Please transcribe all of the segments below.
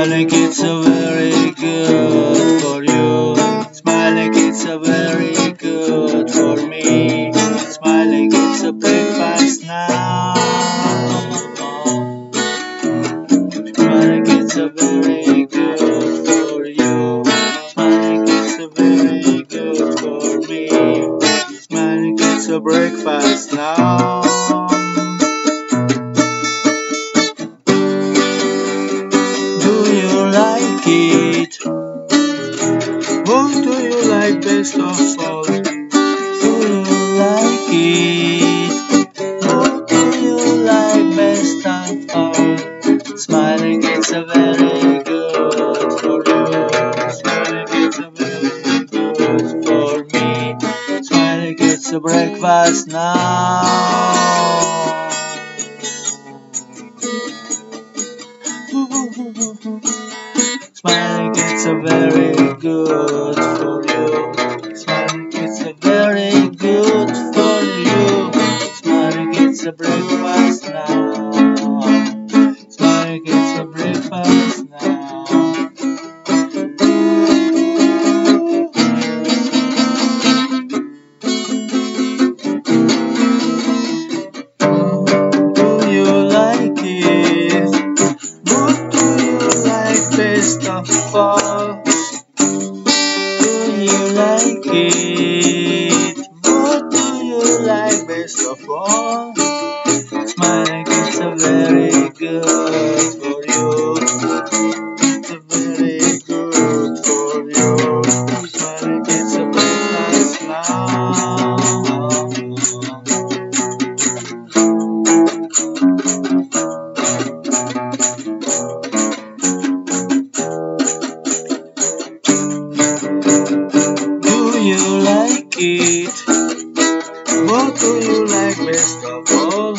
Smiling it's a very good for you. Smiling it's a very good for me. Smiling it's a breakfast now. Smiling it's a very good for you. Smiling it's a very good for me. Smiling it's a breakfast now. Of all? Do you like it? What do you like best of all? Smiling it's a very good for you. Smiling it's a very good for me. Smiling it's a breakfast now. Smiling it's a very good. Smiling it's a very good for you. Smiling it's a breakfast now. Smiling it's a breakfast now. Do you like it? What do you like best of all? Like you like it? What do you like best of all?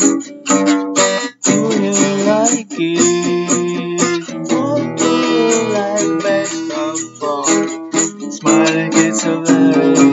Do you like it? What do you like best of all? Smiling gets are very